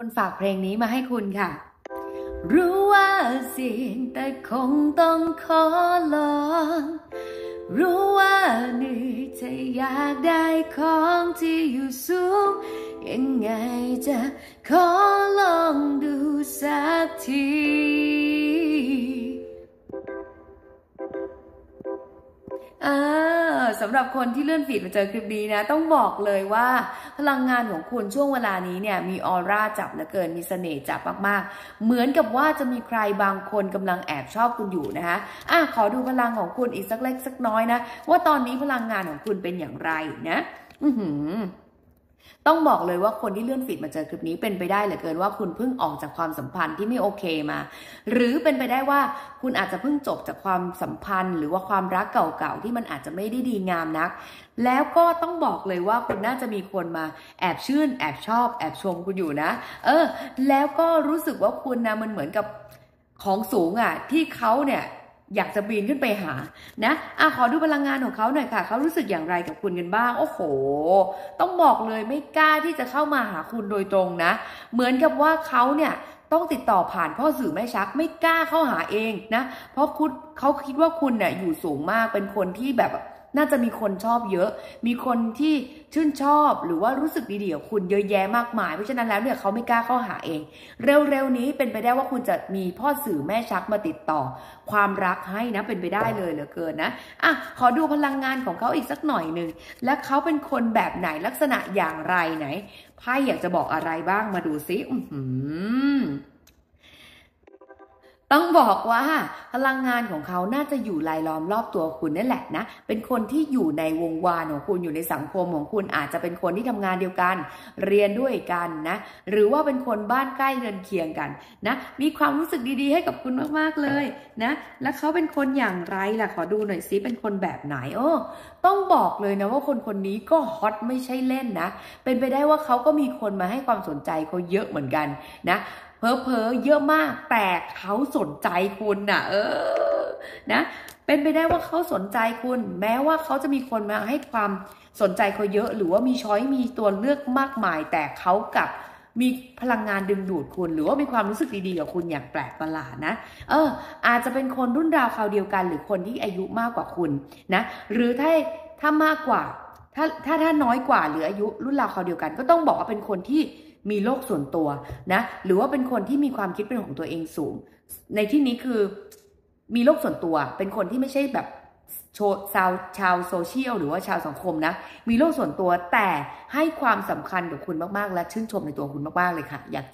คนฝากเพลงนี้มาให้คุณค่ะ รู้ว่าเสี่ยงแต่คงต้องขอลองรู้ว่าเหนื่อยจะอยากได้ของที่อยู่สูง ยังไงจะขอลองดูสักที อ่าสำหรับคนที่เลื่อนฟีดมาเจอคลิปนี้นะ ต้องบอกเลยว่าพลังงานของคุณช่วงเวลานี้เนี่ย มีออร่าจับเหลือเกินมีเสน่ห์จับมากๆ เหมือนกับว่าจะมีใครบางคนกำลังแอบชอบคุณอยู่นะคะอะขอดูพลังของคุณอีกสักเล็กสักน้อยนะ ว่าตอนนี้พลังงานของคุณเป็นอย่างไรนะ อือหือ ต้องบอกเลยว่าคนที่เลื่อนฟีดมาเจอคลิปนี้เป็นไปได้เหลือเกินว่าคุณเพิ่งออกจากความสัมพันธ์ที่ไม่โอเคมา หรือเป็นไปได้ว่าคุณอาจจะเพิ่งจบจากความสัมพันธ์ หรือว่าความรักเก่าๆที่มันอาจจะไม่ได้ดีงามนัก แล้วก็ต้องบอกเลยว่าคุณน่าจะมีคนมาแอบชื่น แอบชอบ แอบชมคุณอยู่นะ เออ แล้วก็รู้สึกว่าคุณนะมันเหมือนกับของสูงอะที่เขาเนี่ย อยากจะบินขึ้นไปหานะอะขอดูพลังงานของเขาหน่อยค่ะ เขารู้สึกอย่างไรกับคุณกันบ้าง โอ้โห ต้องบอกเลยไม่กล้าที่จะเข้ามาหาคุณโดยตรงนะ เหมือนกับว่าเขาเนี่ยต้องติดต่อผ่านพ่อสื่อแม่ชักไม่กล้าเข้าหาเองนะ เพราะคุณเขาคิดว่าคุณเนี่ยอยู่สูงมากเป็นคนที่แบบ น่าจะมีคนชอบเยอะ มีคนที่ชื่นชอบหรือว่ารู้สึกดีๆกับคุณเยอะแยะมากมาย เพราะฉะนั้นแล้วเนี่ยเขาไม่กล้าเข้าหาเอง เร็วๆนี้เป็นไปได้ว่าคุณจะมีพ่อสื่อแม่ชักมาติดต่อ ความรักให้นะเป็นไปได้เลยเหลือเกินนะอะขอดูพลังงานของเขาอีกสักหน่อยหนึ่งและเขาเป็นคนแบบไหนลักษณะอย่างไรไหนไพ่อยากจะบอกอะไรบ้างมาดูซิอืต้องบอกว่า ลังงานของเขาน่าจะอยู่รายล้อมรอบตัวคุณนั่นแหละนะ เป็นคนที่อยู่ในวงวานของคุณอยู่ในสังคมของคุณอาจจะเป็นคนที่ทำงานเดียวกัน เรียนด้วยกันนะ หรือว่าเป็นคนบ้านใกล้เรือนเคียงกันนะ มีความรู้สึกดีๆ ให้กับคุณมากๆเลยนะ แล้วเขาเป็นคนอย่างไรล่ะขอดูหน่อยซิเป็นคนแบบไหนโอ้ต้องบอกเลยนะว่าคนคนนี้ก็ฮอตไม่ใช่เล่นนะ เป็นไปได้ว่าเขาก็มีคนมาให้ความสนใจเขาเยอะเหมือนกันนะเพอเพอเยอะมากแต่เขาสนใจคุณน่ะ เออนะเป็นไปได้ว่าเขาสนใจคุณ แม้ว่าเขาจะมีคนมาให้ความสนใจเขาเยอะ หรือว่ามีช้อยมีตัวเลือกมากมาย แต่เขากับมีพลังงานดึงดูดคุณ หรือว่ามีความรู้สึกดีๆกับคุณอย่างแปลกประหลาดนะ เออ อาจจะเป็นคนรุ่นราวคราวเดียวกัน หรือคนที่อายุมากกว่าคุณนะ หรือถ้าถ้ามากกว่า ถ้าถ้าถ้าน้อยกว่าหรืออายุรุ่นราวคราวเดียวกัน ก็ต้องบอกว่าเป็นคนที่มีโลกส่วนตัวนะ หรือว่าเป็นคนที่มีความคิดเป็นของตัวเองสูง ในที่นี้คือ มีโลกส่วนตัว เป็นคนที่ไม่ใช่แบบโชชาวชาวโซเชียลหรือว่าชาวสังคมนะ มีโลกส่วนตัวแต่ให้ความสำคัญกับคุณมาก ๆ และชื่นชมในตัวคุณมาก ๆ เลยค่ะ อยาก